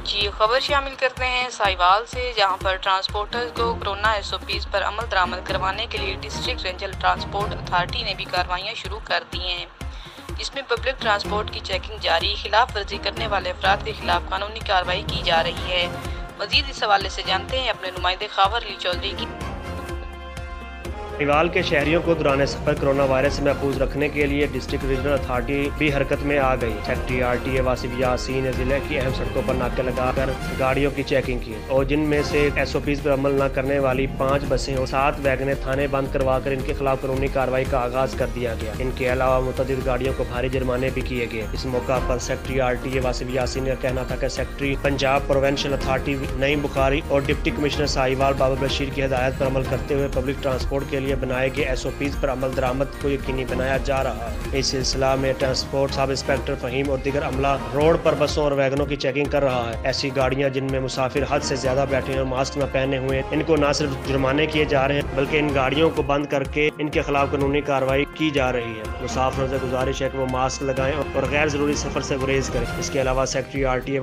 जी, खबर शामिल करते हैं साहिवाल से, जहाँ पर ट्रांसपोर्टर्स को कोरोना एस पर अमल दरामद करवाने के लिए डिस्ट्रिक्ट रेंजल ट्रांसपोर्ट अथॉरिटी ने भी कार्रवाइयाँ शुरू कर दी हैं। इसमें पब्लिक ट्रांसपोर्ट की चेकिंग जारी, खिलाफ वर्जी करने वाले अफराद के खिलाफ कानूनी कार्रवाई की जा रही है। मजीद इस हवाले से जानते हैं अपने नुमाइंदे खावर अली चौधरी की। रिवाल के शहरियों को दौरान सफ़र कोरोना वायरस से महफूज रखने के लिए डिस्ट्रिक्ट रीजनल अथॉरिटी भी हरकत में आ गई। Secretary R T A Wasif Yasin ने ज़िले की अहम सड़कों पर नाके लगाकर गाड़ियों की चेकिंग की और जिनमें से एस ओ पीज पर अमल न करने वाली पाँच बसें और सात वैगने थाने बंद करवा कर इनके खिलाफ कानूनी कार्रवाई का आगाज़ कर दिया गया। इनके अलावा मुतद गाड़ियों को भारी जुर्माने भी किए गए। इस मौका पर secretary R T A, Wasif Yasin का कहना था कि secretary Punjab provincial authority Naeem Bukhari और डिप्टी कमिश्नर साहिवाल बाबा बशीर की हिदायत पर अमल करते हुए पब्लिक ट्रांसपोर्ट के लिए बनाए गए एस ओ पीज पर अमल दरामद को यकीनी बनाया जा रहा है। इस सिलसिला में ट्रांसपोर्ट सब इंस्पेक्टर फहीम और दिगर अमला रोड पर बसों और वैगनों की चेकिंग कर रहा है। ऐसी गाड़ियाँ जिनमें मुसाफिर हद से ज़्यादा बैठे और मास्क न पहने हुए, इनको न सिर्फ़ जुर्माने किए जा रहे हैं, बल्कि इन गाड़ियों को बंद करके इनके खिलाफ कानूनी कार्रवाई की जा रही है। मुसाफिरों से गुजारिश है की वो मास्क लगाए और गैर ज़रूरी सफ़र से गुरेज करें। इसके अलावा सेक्रेटरी आर टी ए